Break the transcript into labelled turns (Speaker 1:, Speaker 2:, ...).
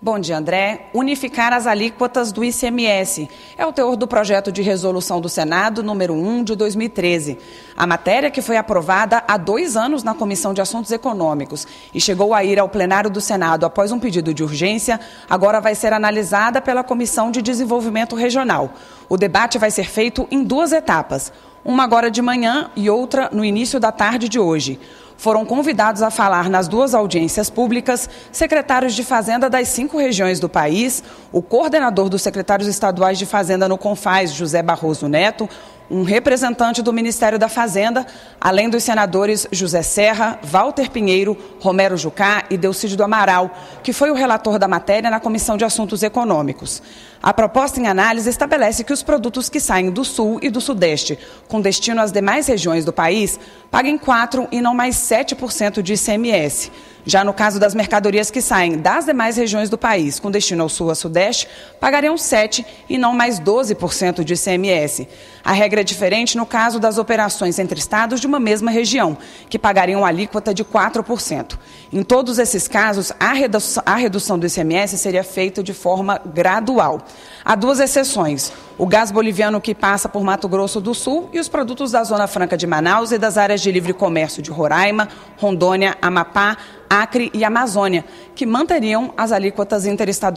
Speaker 1: Bom dia, André. Unificar as alíquotas do ICMS é o teor do projeto de resolução do Senado número 1 de 2013. A matéria, que foi aprovada há dois anos na Comissão de Assuntos Econômicos e chegou a ir ao plenário do Senado após um pedido de urgência, agora vai ser analisada pela Comissão de Desenvolvimento Regional. O debate vai ser feito em duas etapas, uma agora de manhã e outra no início da tarde de hoje. Foram convidados a falar nas duas audiências públicas secretários de Fazenda das cinco regiões do país, o coordenador dos secretários estaduais de Fazenda no Confaz, José Barroso Neto, um representante do Ministério da Fazenda, além dos senadores José Serra, Walter Pinheiro, Romero Jucá e Delcídio do Amaral, que foi o relator da matéria na Comissão de Assuntos Econômicos. A proposta em análise estabelece que os produtos que saem do Sul e do Sudeste, com destino às demais regiões do país, paguem 4% e não mais 7% de ICMS. Já no caso das mercadorias que saem das demais regiões do país, com destino ao Sul e Sudeste, pagariam 7% e não mais 12% de ICMS. A regra é diferente no caso das operações entre estados de uma mesma região, que pagariam alíquota de 4%. Em todos esses casos, a redução, a redução do ICMS seria feita de forma gradual. Há duas exceções: o gás boliviano que passa por Mato Grosso do Sul e os produtos da Zona Franca de Manaus e das áreas de livre comércio de Roraima, Rondônia, Amapá, Acre e Amazônia, que manteriam as alíquotas interestaduais.